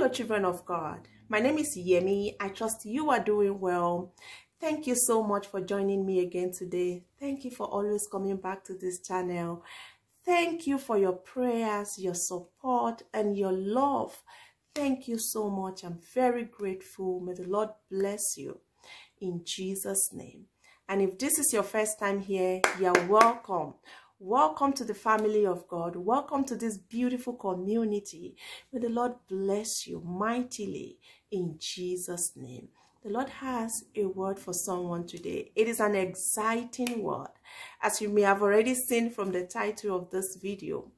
Hello, children of God. My name is Yemi. I trust you are doing well. Thank you so much for joining me again today. Thank you for always coming back to this channel. Thank you for your prayers, your support, and your love. Thank you so much. I'm very grateful. May the Lord bless you in Jesus' name. And if this is your first time here, you're welcome. Welcome to the family of God. Welcome to this beautiful community. May the Lord bless you mightily in Jesus' name. The Lord has a word for someone today. It is an exciting word, as you may have already seen from the title of this video.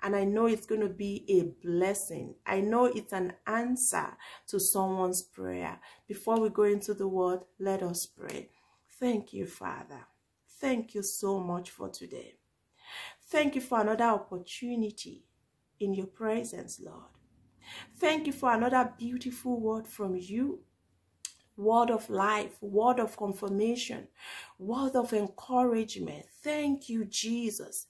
And I know it's going to be a blessing. I know it's an answer to someone's prayer. Before we go into the word, let us pray. Thank you, Father. Thank you so much for today. Thank you for another opportunity in your presence, Lord. Thank you for another beautiful word from you. Word of life, word of confirmation, word of encouragement. Thank you, Jesus.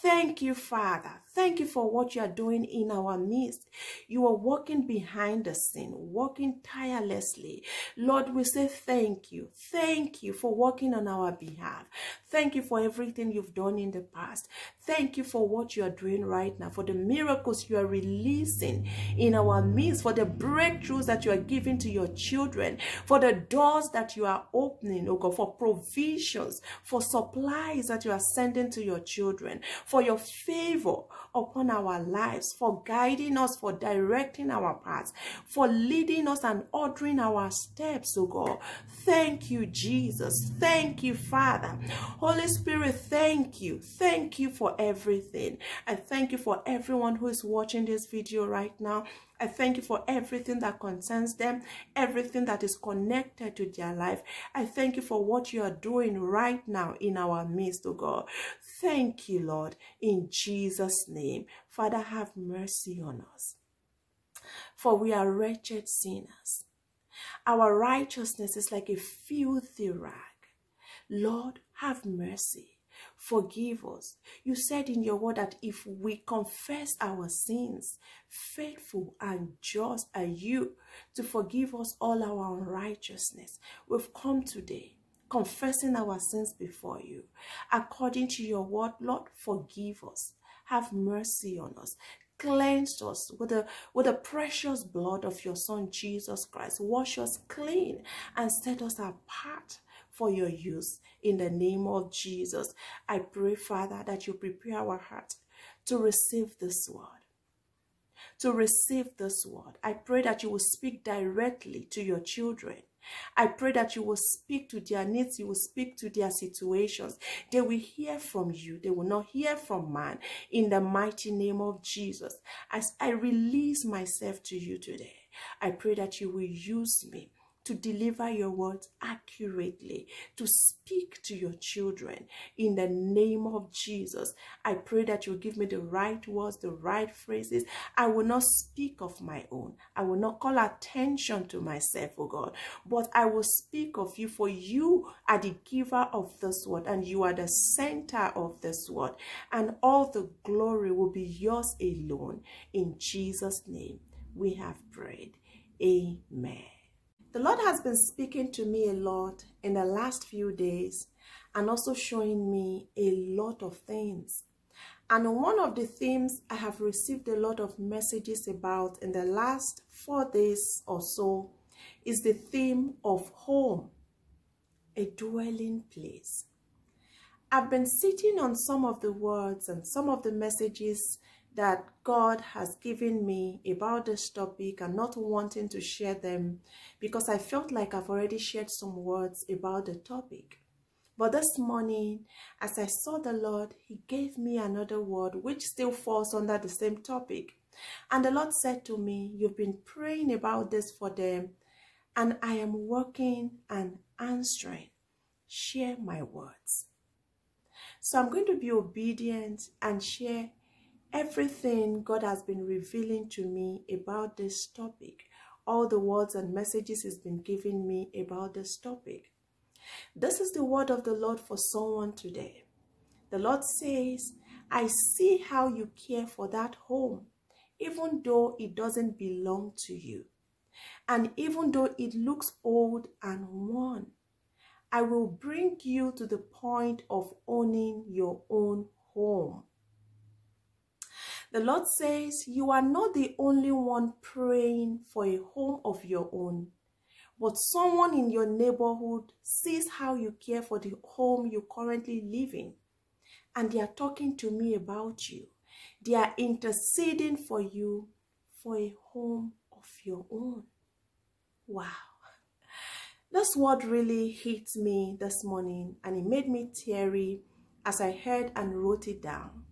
Thank you, Father. Thank you for what you are doing in our midst. You are working behind the scene, working tirelessly. Lord, we say thank you. Thank you for working on our behalf. Thank you for everything you've done in the past. Thank you for what you are doing right now, for the miracles you are releasing in our midst, for the breakthroughs that you are giving to your children, for the doors that you are opening, oh God, for provisions, for supplies that you are sending to your children, for your favor upon our lives, for guiding us, for directing our paths, for leading us and ordering our steps, oh God. Thank you, Jesus. Thank you, Father. Holy Spirit, thank you. Thank you for everything. I thank you for everyone who is watching this video right now. I thank you for everything that concerns them, everything that is connected to their life. I thank you for what you are doing right now in our midst, oh God. Thank you, Lord, in Jesus' name. Father, have mercy on us. For we are wretched sinners. Our righteousness is like a filthy rag. Lord, have mercy. Forgive us. You said in your word that if we confess our sins, faithful and just are you to forgive us all our unrighteousness. We've come today confessing our sins before you. According to your word, Lord, forgive us. Have mercy on us. Cleanse us with the, with the precious blood of your Son, Jesus Christ. Wash us clean and set us apart for your use in the name of Jesus. I pray, Father, that you prepare our heart to receive this word. To receive this word. I pray that you will speak directly to your children. I pray that you will speak to their needs, you will speak to their situations. They will hear from you, they will not hear from man. In the mighty name of Jesus, as I release myself to you today, I pray that you will use me to deliver your words accurately, to speak to your children in the name of Jesus. I pray that you give me the right words, the right phrases. I will not speak of my own. I will not call attention to myself, oh God, but I will speak of you, for you are the giver of this word and you are the center of this word, and all the glory will be yours alone. In Jesus' name, we have prayed. Amen. The Lord has been speaking to me a lot in the last few days and also showing me a lot of things. And one of the themes I have received a lot of messages about in the last four days or so is the theme of home, a dwelling place. I've been sitting on some of the words and some of the messages that God has given me about this topic and not wanting to share them because I felt like I've already shared some words about the topic. But this morning, as I saw the Lord, He gave me another word which still falls under the same topic. And the Lord said to me, You've been praying about this for them, and I am working and answering. Share my words. So I'm going to be obedient and share everything God has been revealing to me about this topic, all the words and messages He's been giving me about this topic. This is the word of the Lord for someone today. The Lord says, I see how you care for that home, even though it doesn't belong to you. And even though it looks old and worn, I will bring you to the point of owning your own home. The Lord says, You are not the only one praying for a home of your own, but someone in your neighborhood sees how you care for the home you currently live in, and they are talking to me about you. They are interceding for you for a home of your own. Wow. This word really hit me this morning and it made me teary as I heard and wrote it down.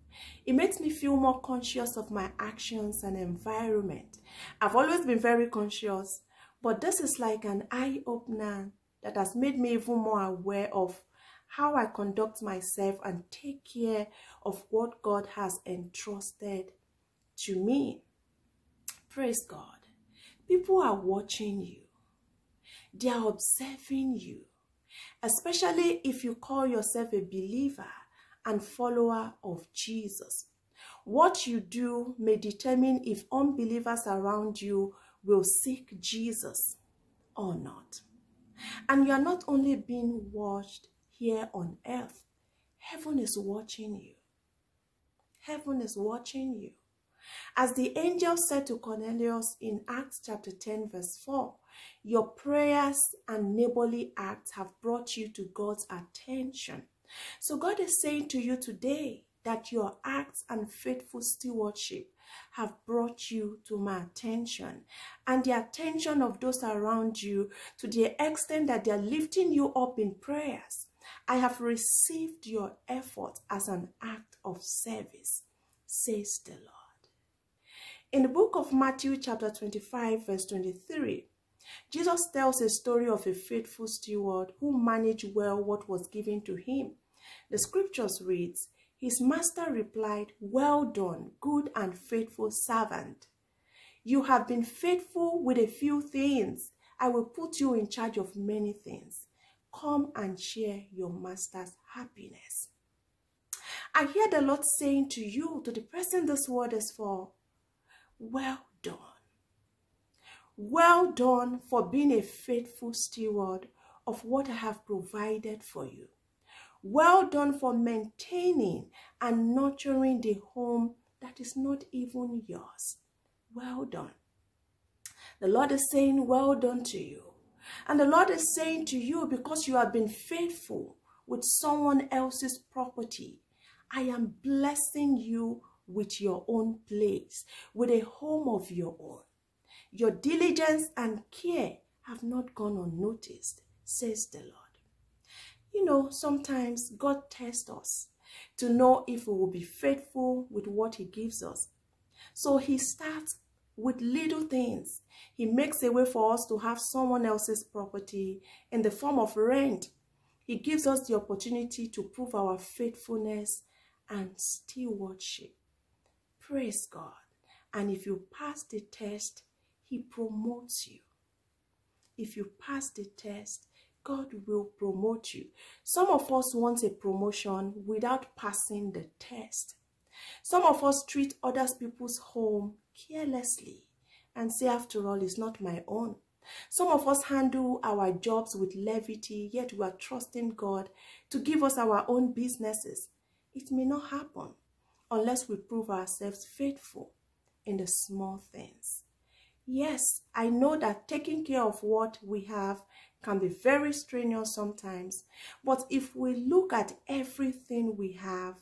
It makes me feel more conscious of my actions and environment. I've always been very conscious, but this is like an eye opener that has made me even more aware of how I conduct myself and take care of what God has entrusted to me. Praise God. People are watching you, they are observing you, especially if you call yourself a believer and follower of Jesus. What you do may determine if unbelievers around you will seek Jesus or not. And you are not only being watched here on earth, heaven is watching you. Heaven is watching you. As the angel said to Cornelius in Acts chapter 10, verse 4, your prayers and neighborly acts have brought you to God's attention. So God is saying to you today that your acts and faithful stewardship have brought you to my attention and the attention of those around you to the extent that they are lifting you up in prayers. I have received your effort as an act of service, says the Lord. In the book of Matthew, chapter 25, verse 23, Jesus tells a story of a faithful steward who managed well what was given to him. The scriptures reads, His master replied, Well done, good and faithful servant. You have been faithful with a few things. I will put you in charge of many things. Come and share your master's happiness. I hear the Lord saying to you, to the person this word is for, Well done. Well done for being a faithful steward of what I have provided for you. Well done for maintaining and nurturing the home that is not even yours. Well done. The Lord is saying, Well done to you. And the Lord is saying to you, because you have been faithful with someone else's property, I am blessing you with your own place, with a home of your own. Your diligence and care have not gone unnoticed, says the Lord. You know, sometimes God tests us to know if we will be faithful with what He gives us. So He starts with little things. He makes a way for us to have someone else's property in the form of rent. He gives us the opportunity to prove our faithfulness and stewardship. Praise God. And if you pass the test, He promotes you. If you pass the test, God will promote you. Some of us want a promotion without passing the test. Some of us treat other people's home carelessly and say, after all, it's not my own. Some of us handle our jobs with levity, yet we are trusting God to give us our own businesses. It may not happen unless we prove ourselves faithful in the small things. Yes, I know that taking care of what we have can be very strenuous sometimes. But if we look at everything we have,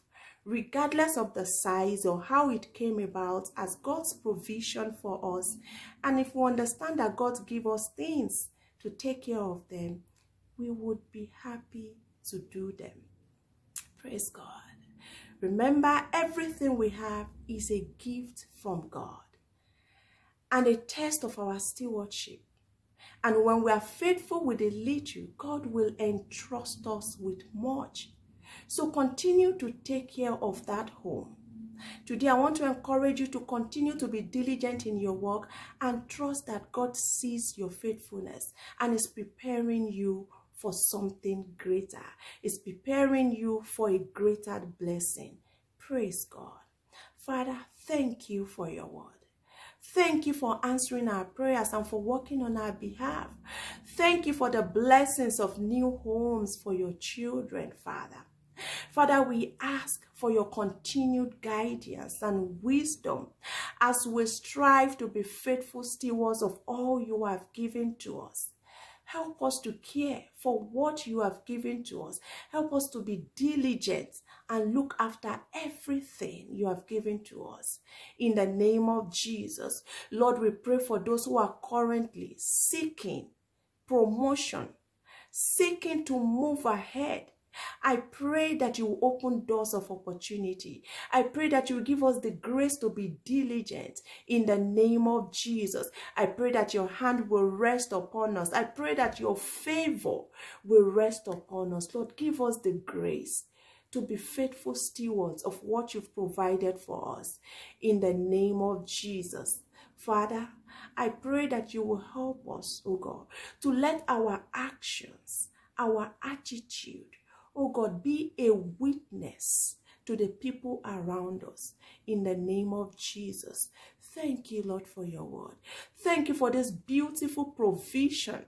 regardless of the size or how it came about as God's provision for us, and if we understand that God give us things to take care of them, we would be happy to do them. Praise God. Remember, everything we have is a gift from God and a test of our stewardship. And when we are faithful with a little, God will entrust us with much. So continue to take care of that home. Today, I want to encourage you to continue to be diligent in your work and trust that God sees your faithfulness and is preparing you for something greater. Is preparing you for a greater blessing. Praise God. Father, thank you for your word. Thank you for answering our prayers and for working on our behalf. Thank you for the blessings of new homes for your children, Father. Father, we ask for your continued guidance and wisdom as we strive to be faithful stewards of all you have given to us. Help us to care for what you have given to us. Help us to be diligent and look after everything you have given to us. In the name of Jesus, Lord, we pray for those who are currently seeking promotion, seeking to move ahead I pray that you open doors of opportunity. I pray that you give us the grace to be diligent in the name of Jesus. I pray that your hand will rest upon us. I pray that your favor will rest upon us. Lord, give us the grace to be faithful stewards of what you've provided for us in the name of Jesus. Father, I pray that you will help us, oh God, to let our actions, our attitude, oh God, be a witness to the people around us in the name of Jesus. Thank you, Lord, for your word. Thank you for this beautiful provision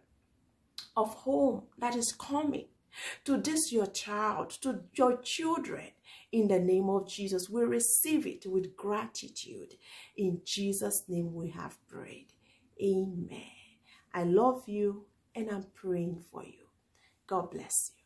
of home that is coming to this your child, to your children. In the name of Jesus, we receive it with gratitude. In Jesus' name we have prayed. Amen. I love you and I'm praying for you. God bless you.